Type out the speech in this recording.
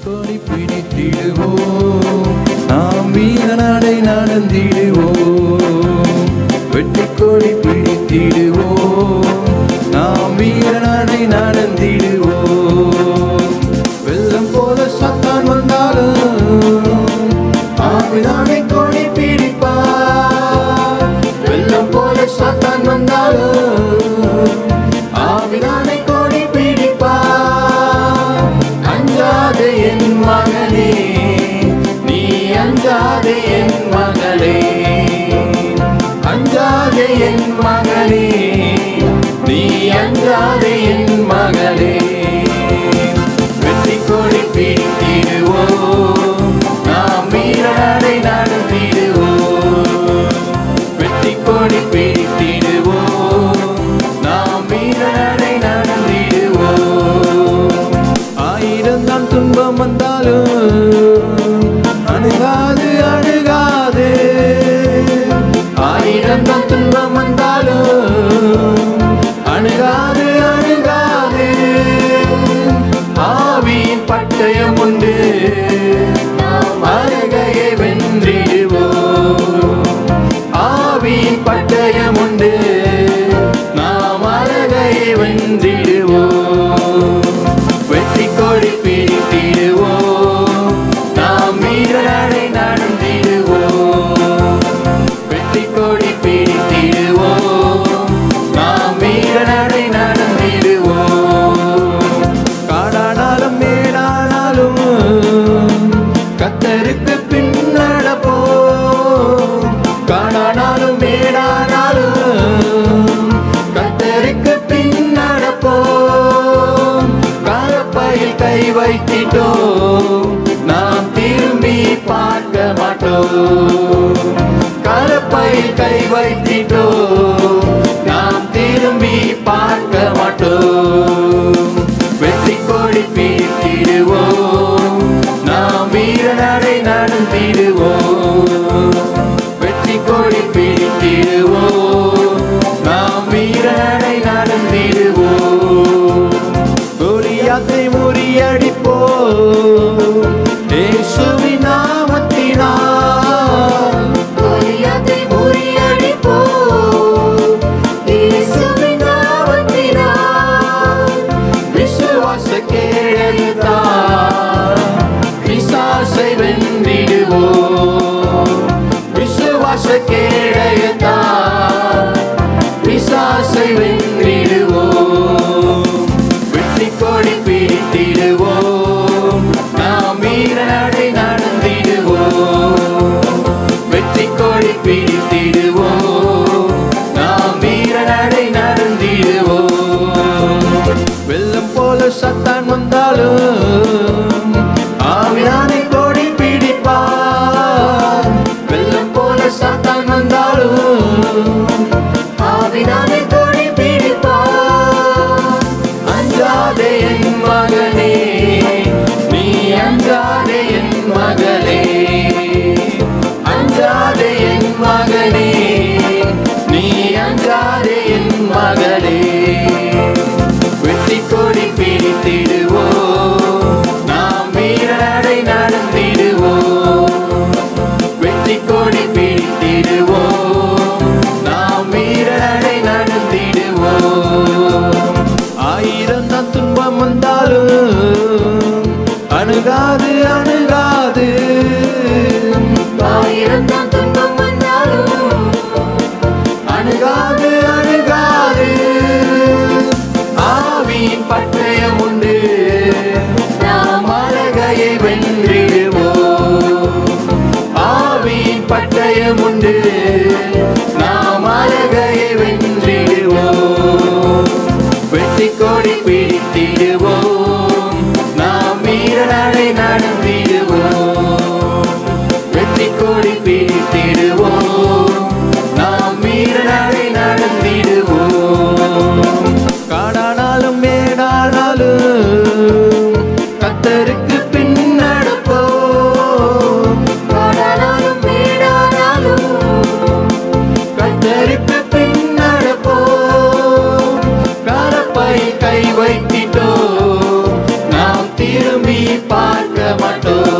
கத்தோடி பிடித்திடுவோம். நாம் வீர நாடை நடந்திடுவோம். வெட்டிக்கோடி பிடித்திடுவோம். நாம் வீர நாடை நடந்திடுவோம். வெள்ளம் போல சத்தான் வந்தாலும் ஆவிதானை கோடி பிடிப்பார். வெள்ளம் போல சத்தான் வந்தாலும் In magaling but அவருக்கு பின் நடப்போம். கலப்பையில் கை வைத்திட்டோம். நாம் திரும்பி பார்க்க மாட்டோம். கலப்பையில் கை வைத்திட்டோம். நாம் திரும்பி பார்க்க மாட்டோம். வெற்றி கொடி பீட்டிடுவோம் நாம் வீரநடை நடந்திடுவோம். cosa நியாயம் உண்டு பார்க்க மாட்டோம்